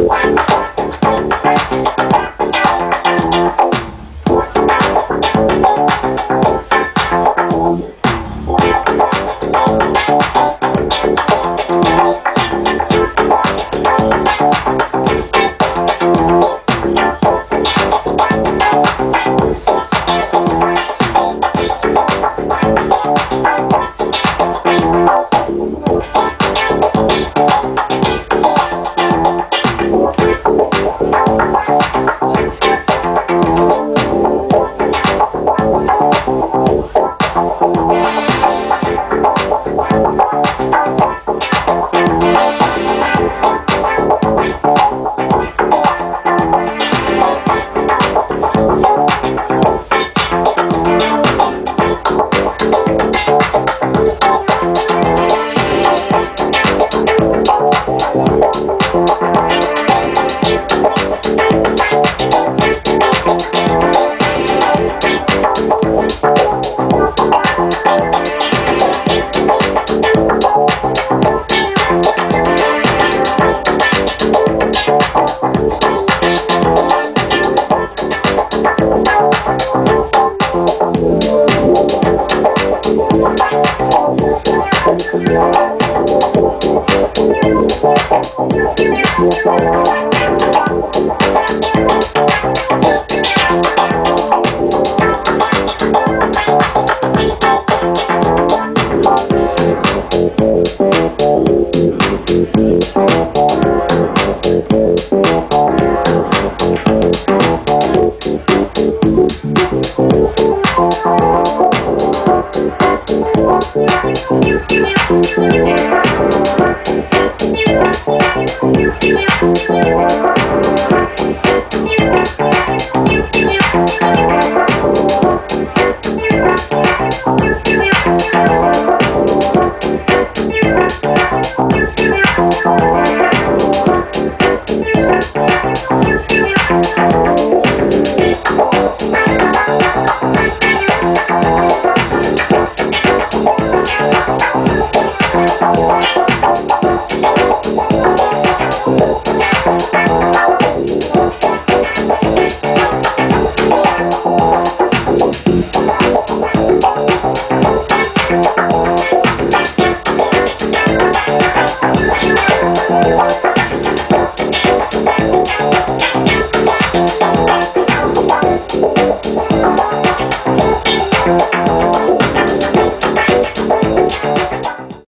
Wow.